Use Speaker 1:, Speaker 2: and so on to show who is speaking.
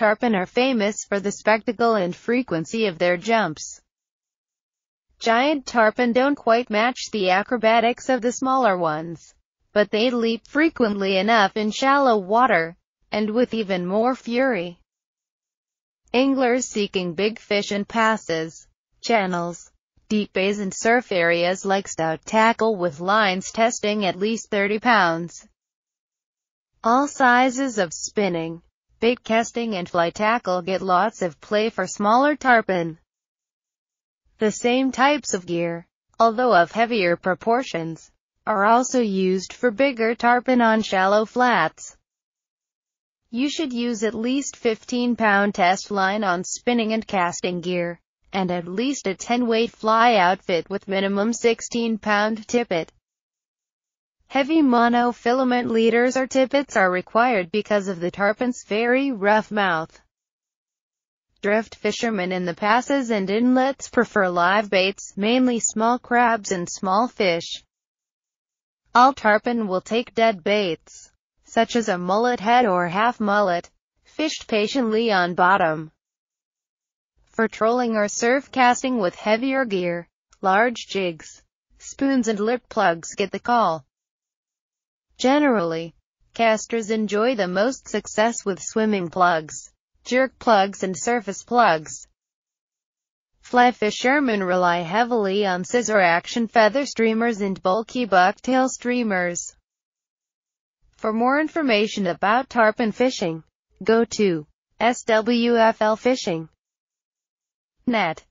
Speaker 1: tarpon are famous for the spectacle and frequency of their jumps. Giant tarpon don't quite match the acrobatics of the smaller ones, but they leap frequently enough in shallow water, and with even more fury. Anglers seeking big fish in passes, channels, deep bays and surf areas like stout tackle with lines testing at least 30 pounds. All sizes of spinning, bait casting and fly tackle get lots of play for smaller tarpon. The same types of gear, although of heavier proportions, are also used for bigger tarpon on shallow flats. You should use at least 15 pound test line on spinning and casting gear, and at least a 10 weight fly outfit with minimum 16 pound tippet. Heavy monofilament leaders or tippets are required because of the tarpon's very rough mouth. Drift fishermen in the passes and inlets prefer live baits, mainly small crabs and small fish. All tarpon will take dead baits, such as a mullet head or half mullet, fished patiently on bottom. For trolling or surf casting with heavier gear, large jigs, spoons and lip plugs get the call. Generally, casters enjoy the most success with swimming plugs jerk plugs and surface plugs. Fly fishermen rely heavily on scissor action feather streamers and bulky bucktail streamers. For more information about tarpon fishing, go to SWFL Fishing. Net.